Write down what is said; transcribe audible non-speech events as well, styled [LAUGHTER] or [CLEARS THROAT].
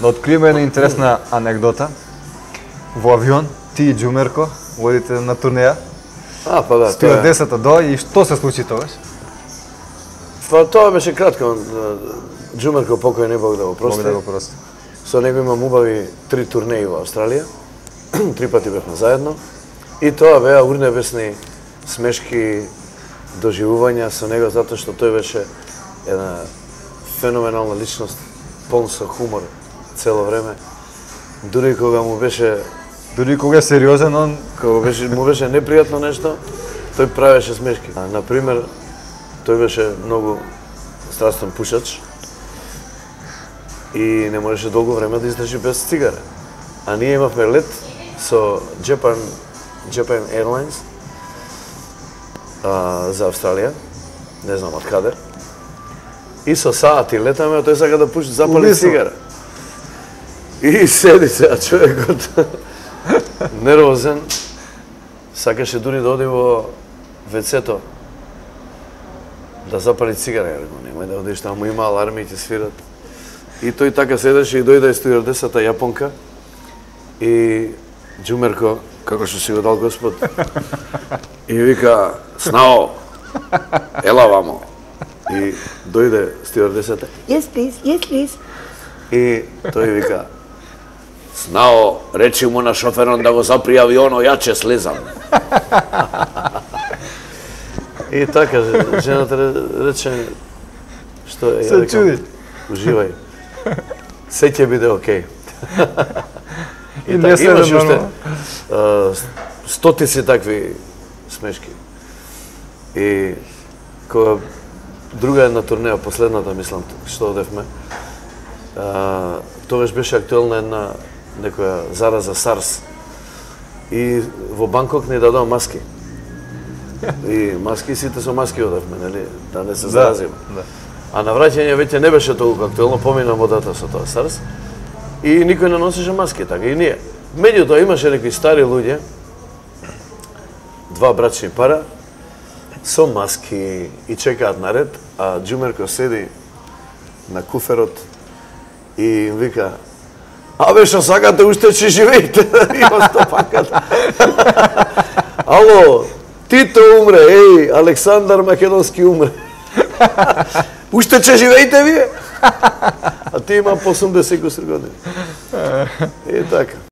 Да откриеме една интересна анекдота. Во авион, ти и Джумерко водите на турнеја. А, па да. Стюардесата до и што се случи тогаш? Па тоа беше кратко. Джумерко покој не Бог да го прости. Бог да го прости. Со него имам убави три турнеи во Австралија. [CLEARS THROAT] три пати бевме заедно. И тоа беа урнебесни смешки доживувања со него затоа што тој беше една феноменална личност, полн со хумор цело време. Дури кога му беше Дури кога е сериозен, он кога беше му беше непријатно нешто, тој правеше смешки. А, на пример, тој беше многу страстен пушач и не можеше долго време да издржи без цигара. А ние имавме лет со Japan Japan Airlines а, за Австралија, не знам од каде. И со саати летаме, а тој сака да пуши запали цигара. И седи се, а човекот нервозен, сакаше дури да оди во вецето да запали цигара, ја рекол, немај да одиш таму, има аларми и ќе свират. И тој така седеше и дојде стюардесата јапонка и Джумерко, како што си го дал Господ, и вика, Снао, ела вамо. И дојде стюардесата, Yes, please. Yes, please. И тој вика, Снао, речи му на шоферон да го запри авионо, ја ќе слезам. И така, жената ре- рече, што е, Се чуди. Уживај. Се ќе биде окей. [LAUGHS] И така, не се имаше уште нормално. а, стотици такви смешки. И кога друга една турнеја, последната мислам, што одевме, а, тогаш беше актуелна една некоја зараза SARS. И во Банкок ни дадоа маски. И маски, сите со маски одевме, нели, да не се заразиме. Да. А на враќање веќе не беше толку актуелно, помина модата со тоа SARS. И никој не носеше маски, така и ние. Меѓутоа имаше некои стари луѓе, два брачни пара, со маски и чекаат наред, а Джумерко седи на куферот и им вика Абе, што сакате, уште ќе живеете. И го стопакат. Ало, Тито умре, еј, Александар Македонски умре. [LAUGHS] Уште ќе живеете вие? [LAUGHS] А ти има по 80 години. И така.